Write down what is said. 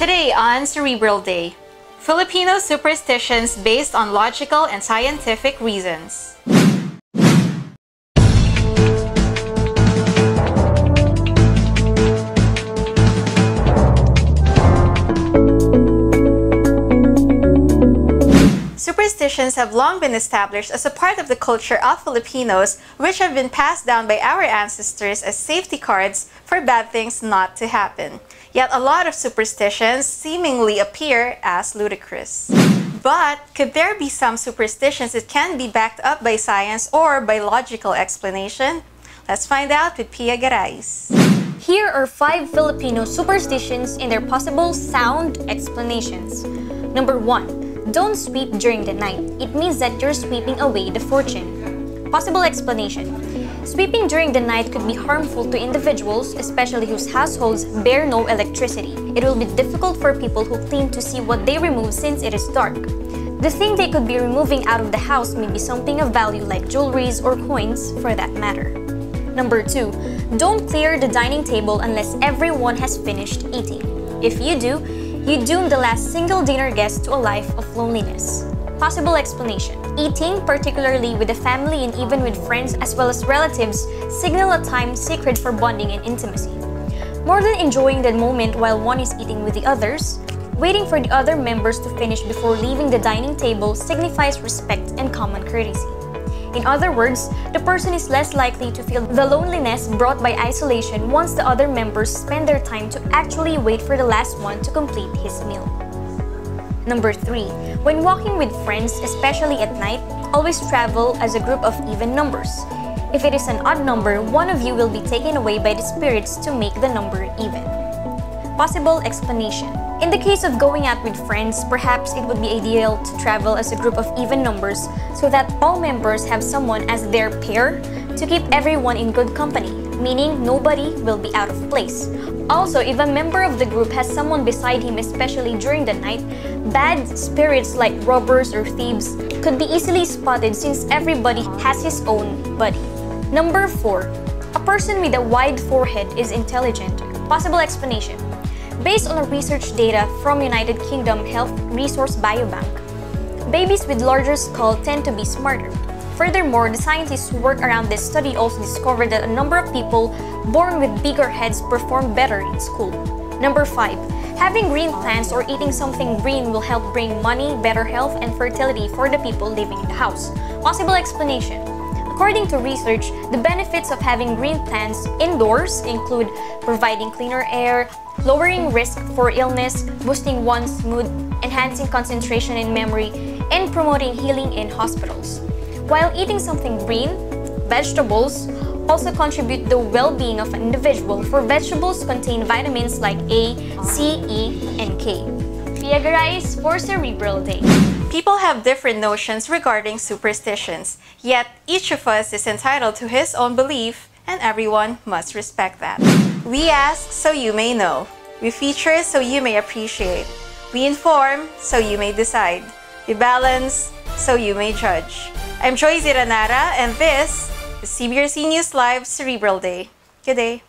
Today on Cerebral Day, Filipino superstitions based on logical and scientific reasons. Superstitions have long been established as a part of the culture of Filipinos, which have been passed down by our ancestors as safety cards for bad things not to happen. Yet a lot of superstitions seemingly appear as ludicrous. But could there be some superstitions that can be backed up by science or by logical explanation? Let's find out with Pia Garais. Here are five Filipino superstitions and their possible sound explanations. Number one, don't sweep during the night. It means that you're sweeping away the fortune. Possible explanation. Sweeping during the night could be harmful to individuals, especially whose households bear no electricity. It will be difficult for people who clean to see what they remove since it is dark. The thing they could be removing out of the house may be something of value like jewelries or coins for that matter. Number 2. Don't clear the dining table unless everyone has finished eating. If you do, you doom the last single dinner guest to a life of loneliness. Possible explanation. Eating, particularly with the family and even with friends as well as relatives, signal a time sacred for bonding and intimacy. More than enjoying the moment while one is eating with the others, waiting for the other members to finish before leaving the dining table signifies respect and common courtesy. In other words, the person is less likely to feel the loneliness brought by isolation once the other members spend their time to actually wait for the last one to complete his meal. Number 3. When walking with friends, especially at night, always travel as a group of even numbers. If it is an odd number, one of you will be taken away by the spirits to make the number even. Possible explanation. In the case of going out with friends, perhaps it would be ideal to travel as a group of even numbers so that all members have someone as their pair to keep everyone in good company, meaning nobody will be out of place. Also, if a member of the group has someone beside him, especially during the night, bad spirits like robbers or thieves could be easily spotted since everybody has his own buddy. Number 4. A person with a wide forehead is intelligent. Possible explanation. Based on research data from United Kingdom Health Resource Biobank, babies with larger skull tend to be smarter. Furthermore, the scientists who work around this study also discovered that a number of people born with bigger heads perform better in school. Number 5. Having green plants or eating something green will help bring money, better health, and fertility for the people living in the house. Possible explanation. According to research, the benefits of having green plants indoors include providing cleaner air, lowering risk for illness, boosting one's mood, enhancing concentration and memory, and promoting healing in hospitals. While eating something green, vegetables also contribute to the well-being of an individual for vegetables contain vitamins like A, C, E, and K. Pia Garais for Cerebral Day. People have different notions regarding superstitions, yet each of us is entitled to his own belief and everyone must respect that. We ask so you may know. We feature so you may appreciate. We inform so you may decide. We balance so you may judge. I'm Joy Ziranara and this is CBRC News Live Cerebral Day. Good day.